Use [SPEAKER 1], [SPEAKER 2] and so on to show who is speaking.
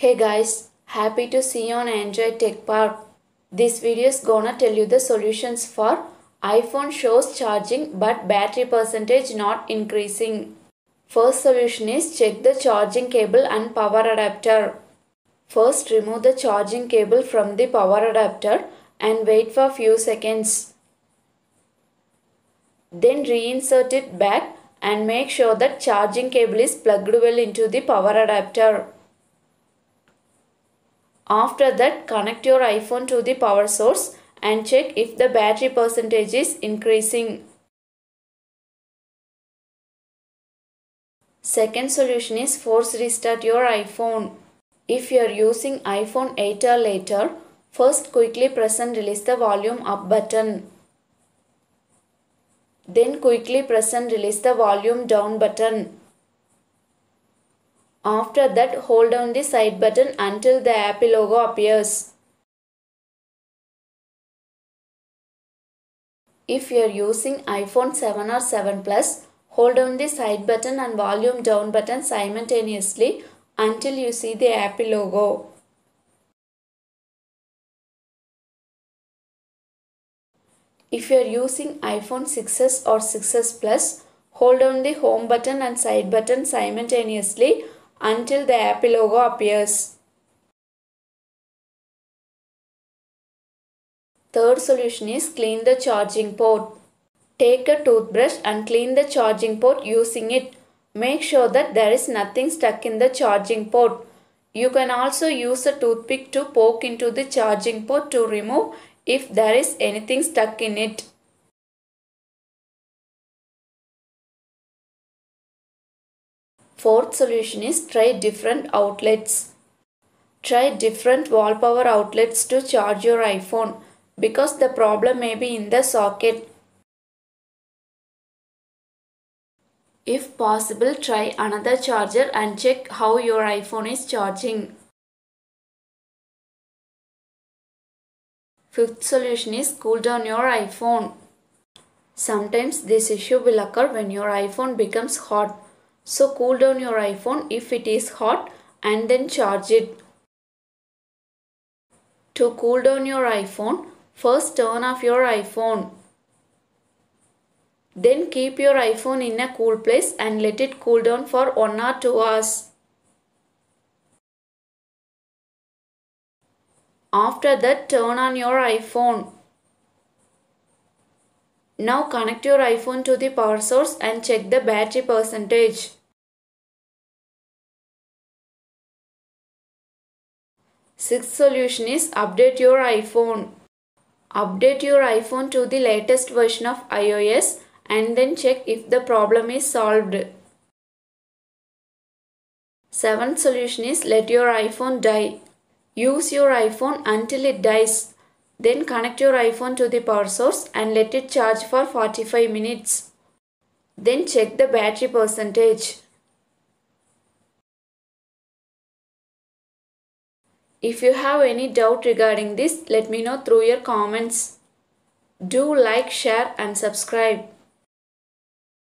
[SPEAKER 1] Hey guys, happy to see you on Android Tech Park. This video is gonna tell you the solutions for iPhone shows charging but battery percentage not increasing. First solution is check the charging cable and power adapter. First remove the charging cable from the power adapter and wait for few seconds. Then reinsert it back and make sure that charging cable is plugged well into the power adapter. After that, connect your iPhone to the power source and check if the battery percentage is increasing. Second solution is force restart your iPhone. If you are using iPhone 8 or later, first quickly press and release the volume up button. Then quickly press and release the volume down button. After that, hold down the side button until the Apple logo appears. If you are using iPhone 7 or 7 Plus, hold down the side button and volume down button simultaneously until you see the Apple logo. If you are using iPhone 6s or 6s Plus, hold down the home button and side button simultaneously until the Apple logo appears. Third solution is clean the charging port. Take a toothbrush and clean the charging port using it. Make sure that there is nothing stuck in the charging port. You can also use a toothpick to poke into the charging port to remove if there is anything stuck in it. Fourth solution is try different outlets. Try different wall power outlets to charge your iPhone because the problem may be in the socket. If possible, try another charger and check how your iPhone is charging. Fifth solution is cool down your iPhone. Sometimes this issue will occur when your iPhone becomes hot. So cool down your iPhone if it is hot and then charge it. To cool down your iPhone, first turn off your iPhone. Then keep your iPhone in a cool place and let it cool down for 1 or 2 hours. After that, turn on your iPhone. Now connect your iPhone to the power source and check the battery percentage. Sixth solution is update your iPhone. Update your iPhone to the latest version of iOS and then check if the problem is solved. Seventh solution is let your iPhone die. Use your iPhone until it dies. Then connect your iPhone to the power source and let it charge for 45 minutes. Then check the battery percentage. If you have any doubt regarding this, let me know through your comments. Do like, share and subscribe.